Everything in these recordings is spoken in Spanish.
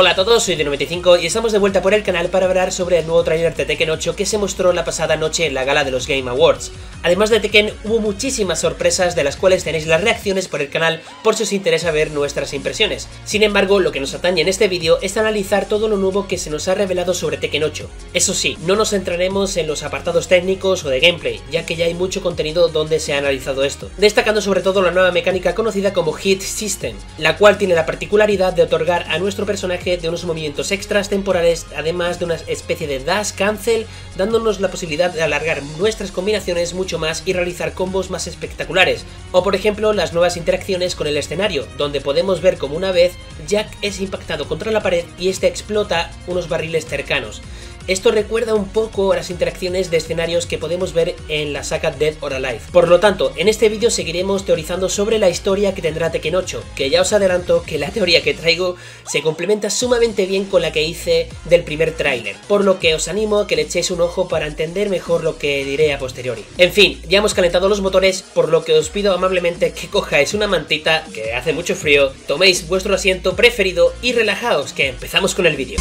Hola a todos, soy de95 y estamos de vuelta por el canal para hablar sobre el nuevo trailer de Tekken 8 que se mostró la pasada noche en la gala de los Game Awards. Además de Tekken, hubo muchísimas sorpresas de las cuales tenéis las reacciones por el canal por si os interesa ver nuestras impresiones. Sin embargo, lo que nos atañe en este vídeo es analizar todo lo nuevo que se nos ha revelado sobre Tekken 8. Eso sí, no nos centraremos en los apartados técnicos o de gameplay, ya que ya hay mucho contenido donde se ha analizado esto, destacando sobre todo la nueva mecánica conocida como Hit System, la cual tiene la particularidad de otorgar a nuestro personaje de unos movimientos extras temporales, además de una especie de dash cancel, dándonos la posibilidad de alargar nuestras combinaciones mucho más y realizar combos más espectaculares. O por ejemplo, las nuevas interacciones con el escenario, donde podemos ver como una vez Jack es impactado contra la pared y este explota unos barriles cercanos. Esto recuerda un poco a las interacciones de escenarios que podemos ver en la saga Dead or Alive. Por lo tanto, en este vídeo seguiremos teorizando sobre la historia que tendrá Tekken 8, que ya os adelanto que la teoría que traigo se complementa sumamente bien con la que hice del primer tráiler, por lo que os animo a que le echéis un ojo para entender mejor lo que diré a posteriori. En fin, ya hemos calentado los motores, por lo que os pido amablemente que cojáis una mantita, que hace mucho frío, toméis vuestro asiento preferido y relajaos, que empezamos con el vídeo.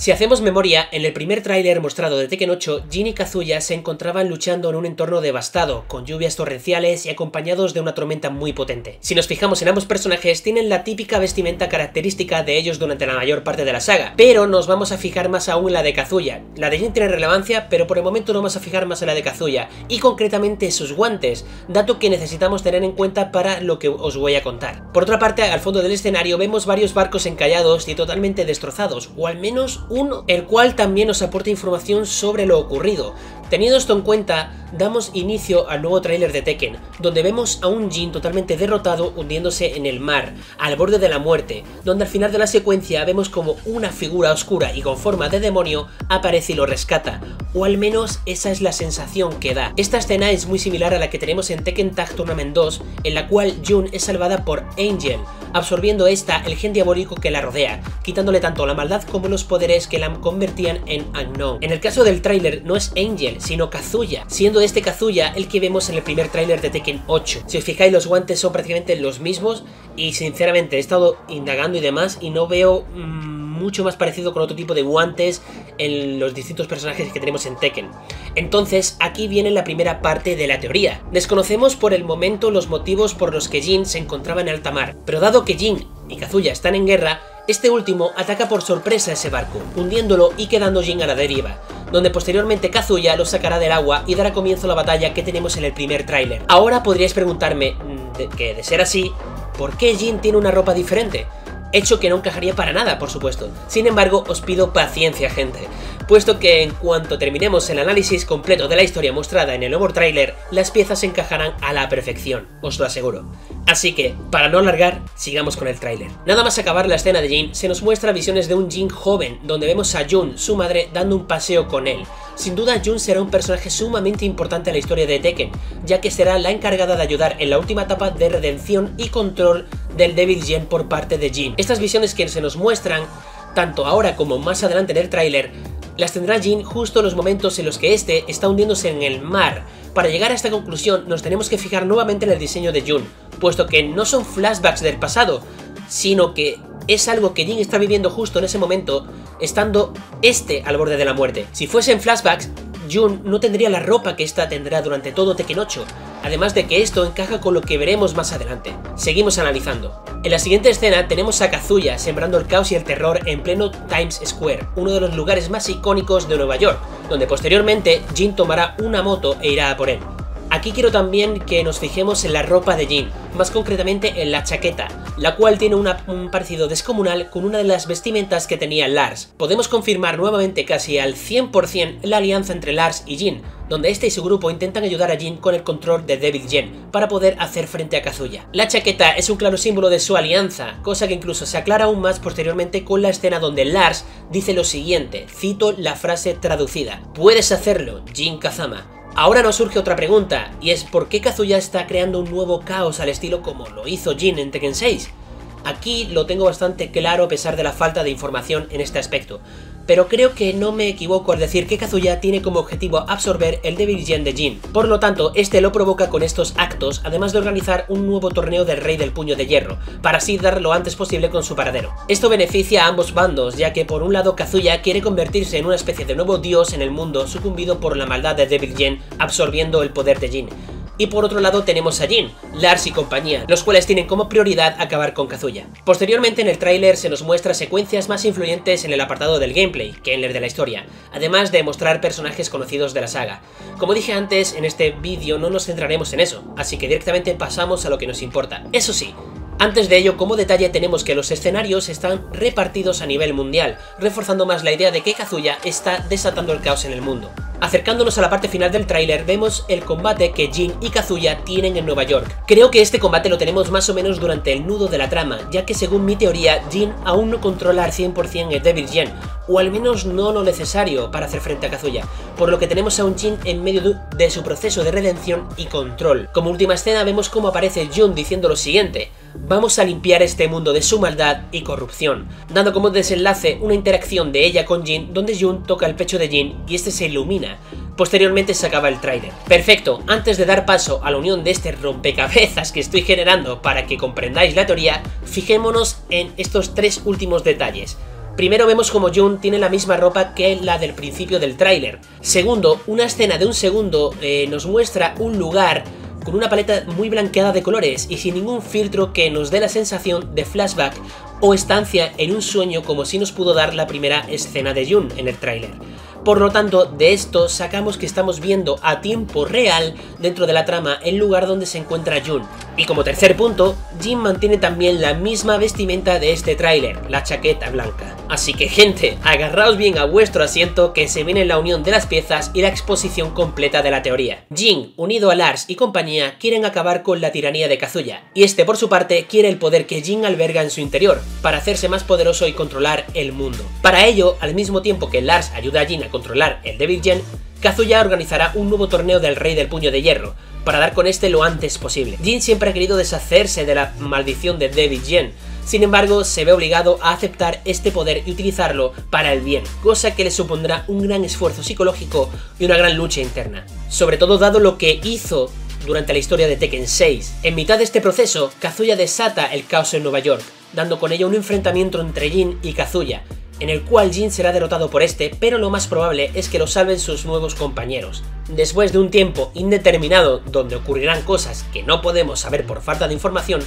Si hacemos memoria, en el primer tráiler mostrado de Tekken 8, Jin y Kazuya se encontraban luchando en un entorno devastado, con lluvias torrenciales y acompañados de una tormenta muy potente. Si nos fijamos en ambos personajes, tienen la típica vestimenta característica de ellos durante la mayor parte de la saga, pero nos vamos a fijar más aún en la de Kazuya. La de Jin tiene relevancia, pero por el momento nos vamos a fijar más en la de Kazuya, y concretamente sus guantes, dato que necesitamos tener en cuenta para lo que os voy a contar. Por otra parte, al fondo del escenario vemos varios barcos encallados y totalmente destrozados, o al menos uno, el cual también nos aporta información sobre lo ocurrido. Teniendo esto en cuenta, damos inicio al nuevo tráiler de Tekken, donde vemos a un Jin totalmente derrotado hundiéndose en el mar, al borde de la muerte, donde al final de la secuencia vemos como una figura oscura y con forma de demonio aparece y lo rescata, o al menos esa es la sensación que da. Esta escena es muy similar a la que tenemos en Tekken Tag Tournament 2, en la cual Jun es salvada por Angel, absorbiendo esta el gen diabólico que la rodea, quitándole tanto la maldad como los poderes que la convertían en Unknown. En el caso del tráiler no es Angel, sino Kazuya, siendo este Kazuya el que vemos en el primer tráiler de Tekken 8. Si os fijáis los guantes son prácticamente los mismos y sinceramente he estado indagando y demás y no veo... Mmm, mucho más parecido con otro tipo de guantes en los distintos personajes que tenemos en Tekken. Entonces, aquí viene la primera parte de la teoría. Desconocemos por el momento los motivos por los que Jin se encontraba en alta mar, pero dado que Jin y Kazuya están en guerra, este último ataca por sorpresa a ese barco, hundiéndolo y quedando Jin a la deriva, donde posteriormente Kazuya lo sacará del agua y dará comienzo a la batalla que tenemos en el primer tráiler. Ahora podríais preguntarme, mm, que de ser así, ¿por qué Jin tiene una ropa diferente? Hecho que no encajaría para nada, por supuesto. Sin embargo, os pido paciencia, gente, puesto que en cuanto terminemos el análisis completo de la historia mostrada en el nuevo tráiler, las piezas encajarán a la perfección, os lo aseguro. Así que, para no alargar, sigamos con el tráiler. Nada más acabar la escena de Jin, se nos muestra visiones de un Jin joven, donde vemos a Jun, su madre, dando un paseo con él. Sin duda Jun será un personaje sumamente importante en la historia de Tekken, ya que será la encargada de ayudar en la última etapa de redención y control del Devil Gen por parte de Jin. Estas visiones que se nos muestran, tanto ahora como más adelante en el tráiler, las tendrá Jin justo en los momentos en los que este está hundiéndose en el mar. Para llegar a esta conclusión nos tenemos que fijar nuevamente en el diseño de Jun, puesto que no son flashbacks del pasado, sino que es algo que Jin está viviendo justo en ese momento, estando este al borde de la muerte. Si fuesen flashbacks, Jun no tendría la ropa que esta tendrá durante todo Tekken 8, además de que esto encaja con lo que veremos más adelante. Seguimos analizando. En la siguiente escena tenemos a Kazuya sembrando el caos y el terror en pleno Times Square, uno de los lugares más icónicos de Nueva York, donde posteriormente Jin tomará una moto e irá a por él. Aquí quiero también que nos fijemos en la ropa de Jin, más concretamente en la chaqueta, la cual tiene un parecido descomunal con una de las vestimentas que tenía Lars. Podemos confirmar nuevamente casi al 100% la alianza entre Lars y Jin, donde este y su grupo intentan ayudar a Jin con el control de David Jen para poder hacer frente a Kazuya. La chaqueta es un claro símbolo de su alianza, cosa que incluso se aclara aún más posteriormente con la escena donde Lars dice lo siguiente, cito la frase traducida, Puedes hacerlo, Jin Kazama. Ahora nos surge otra pregunta, y es ¿por qué Kazuya está creando un nuevo caos al estilo como lo hizo Jin en Tekken 6? Aquí lo tengo bastante claro a pesar de la falta de información en este aspecto, pero creo que no me equivoco al decir que Kazuya tiene como objetivo absorber el Devil Gen de Jin. Por lo tanto, este lo provoca con estos actos, además de organizar un nuevo torneo del Rey del Puño de Hierro, para así dar lo antes posible con su paradero. Esto beneficia a ambos bandos, ya que por un lado Kazuya quiere convertirse en una especie de nuevo dios en el mundo sucumbido por la maldad de Devil Gen absorbiendo el poder de Jin, y por otro lado tenemos a Jin, Lars y compañía, los cuales tienen como prioridad acabar con Kazuya. Posteriormente en el tráiler se nos muestra secuencias más influyentes en el apartado del gameplay que en el de la historia, además de mostrar personajes conocidos de la saga. Como dije antes, en este vídeo no nos centraremos en eso, así que directamente pasamos a lo que nos importa. Eso sí, antes de ello, como detalle tenemos que los escenarios están repartidos a nivel mundial, reforzando más la idea de que Kazuya está desatando el caos en el mundo. Acercándonos a la parte final del tráiler vemos el combate que Jin y Kazuya tienen en Nueva York. Creo que este combate lo tenemos más o menos durante el nudo de la trama, ya que según mi teoría, Jin aún no controla al 100% el Devil Gen, o al menos no lo necesario para hacer frente a Kazuya, por lo que tenemos a un Jin en medio de su proceso de redención y control. Como última escena vemos cómo aparece Jun diciendo lo siguiente, Vamos a limpiar este mundo de su maldad y corrupción, dando como desenlace una interacción de ella con Jin donde Jun toca el pecho de Jin y este se ilumina. Posteriormente se acaba el tráiler. Perfecto, antes de dar paso a la unión de este rompecabezas que estoy generando para que comprendáis la teoría, fijémonos en estos tres últimos detalles. Primero vemos como Jun tiene la misma ropa que la del principio del tráiler. Segundo, una escena de un segundo eh, nos muestra un lugar con una paleta muy blanqueada de colores y sin ningún filtro que nos dé la sensación de flashback o estancia en un sueño como si nos pudo dar la primera escena de Jun en el tráiler. Por lo tanto, de esto sacamos que estamos viendo a tiempo real dentro de la trama el lugar donde se encuentra Jun. Y como tercer punto, Jin mantiene también la misma vestimenta de este tráiler, la chaqueta blanca. Así que gente, agarraos bien a vuestro asiento que se viene la unión de las piezas y la exposición completa de la teoría. Jin, unido a Lars y compañía, quieren acabar con la tiranía de Kazuya, y este por su parte quiere el poder que Jin alberga en su interior, para hacerse más poderoso y controlar el mundo. Para ello, al mismo tiempo que Lars ayuda a Jin a controlar el Devil Gen, Kazuya organizará un nuevo torneo del Rey del Puño de Hierro, para dar con este lo antes posible. Jin siempre ha querido deshacerse de la maldición de Devil Gen, sin embargo, se ve obligado a aceptar este poder y utilizarlo para el bien, cosa que le supondrá un gran esfuerzo psicológico y una gran lucha interna. Sobre todo dado lo que hizo durante la historia de Tekken 6. En mitad de este proceso, Kazuya desata el caos en Nueva York, dando con ello un enfrentamiento entre Jin y Kazuya, en el cual Jin será derrotado por este, pero lo más probable es que lo salven sus nuevos compañeros. Después de un tiempo indeterminado donde ocurrirán cosas que no podemos saber por falta de información,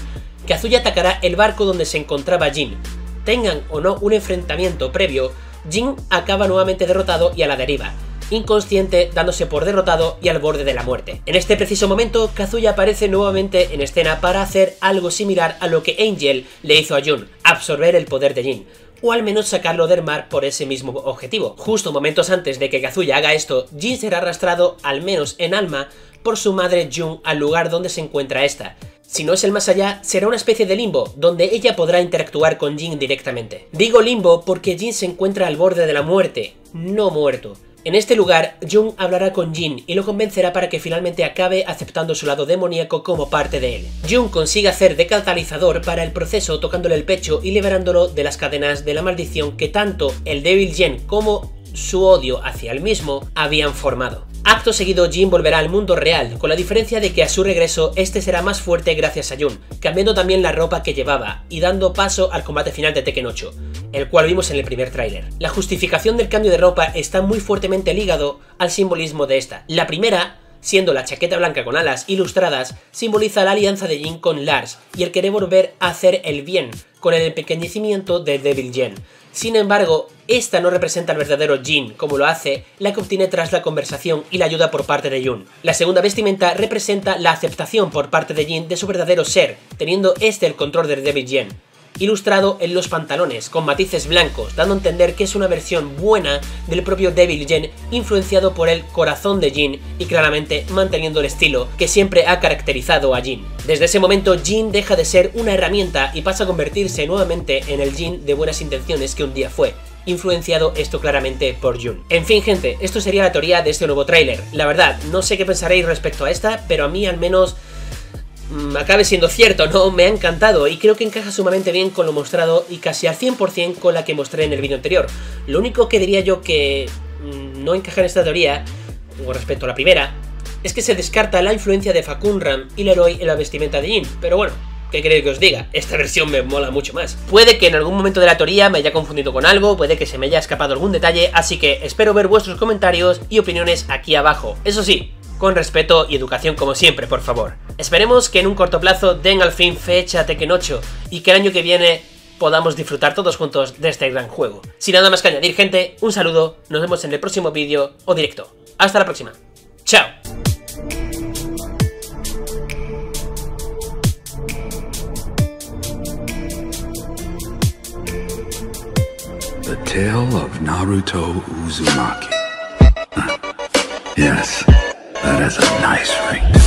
Kazuya atacará el barco donde se encontraba Jin. Tengan o no un enfrentamiento previo, Jin acaba nuevamente derrotado y a la deriva, inconsciente dándose por derrotado y al borde de la muerte. En este preciso momento, Kazuya aparece nuevamente en escena para hacer algo similar a lo que Angel le hizo a Jun, absorber el poder de Jin o al menos sacarlo del mar por ese mismo objetivo. Justo momentos antes de que Kazuya haga esto, Jin será arrastrado, al menos en alma, por su madre Jun al lugar donde se encuentra esta. Si no es el más allá, será una especie de limbo, donde ella podrá interactuar con Jin directamente. Digo limbo porque Jin se encuentra al borde de la muerte, no muerto. En este lugar, Jung hablará con Jin y lo convencerá para que finalmente acabe aceptando su lado demoníaco como parte de él. Jung consigue hacer de catalizador para el proceso tocándole el pecho y liberándolo de las cadenas de la maldición que tanto el Devil Jen como su odio hacia él mismo habían formado. Acto seguido, Jin volverá al mundo real, con la diferencia de que a su regreso este será más fuerte gracias a Jun, cambiando también la ropa que llevaba y dando paso al combate final de Tekken 8 el cual vimos en el primer tráiler. La justificación del cambio de ropa está muy fuertemente ligado al simbolismo de esta. La primera, siendo la chaqueta blanca con alas ilustradas, simboliza la alianza de Jin con Lars y el querer volver a hacer el bien, con el empequeñecimiento de Devil Jin. Sin embargo, esta no representa al verdadero Jin, como lo hace la que obtiene tras la conversación y la ayuda por parte de Jun. La segunda vestimenta representa la aceptación por parte de Jin de su verdadero ser, teniendo este el control de Devil Jin ilustrado en los pantalones, con matices blancos, dando a entender que es una versión buena del propio Devil Jin, influenciado por el corazón de Jin y claramente manteniendo el estilo que siempre ha caracterizado a Jin. Desde ese momento Jin deja de ser una herramienta y pasa a convertirse nuevamente en el Jin de buenas intenciones que un día fue, influenciado esto claramente por Jun. En fin gente, esto sería la teoría de este nuevo tráiler. La verdad, no sé qué pensaréis respecto a esta, pero a mí al menos acabe siendo cierto, ¿no? Me ha encantado y creo que encaja sumamente bien con lo mostrado y casi al 100% con la que mostré en el vídeo anterior. Lo único que diría yo que mm, no encaja en esta teoría, con respecto a la primera, es que se descarta la influencia de Facunram y Leroy en la vestimenta de Jin, pero bueno, ¿Qué queréis que os diga? Esta versión me mola mucho más. Puede que en algún momento de la teoría me haya confundido con algo, puede que se me haya escapado algún detalle, así que espero ver vuestros comentarios y opiniones aquí abajo. Eso sí, con respeto y educación como siempre, por favor. Esperemos que en un corto plazo den al fin fecha Tekken 8 y que el año que viene podamos disfrutar todos juntos de este gran juego. Sin nada más que añadir, gente, un saludo, nos vemos en el próximo vídeo o directo. Hasta la próxima. ¡Chao! Tale of Naruto Uzumaki. yes, that is a nice ring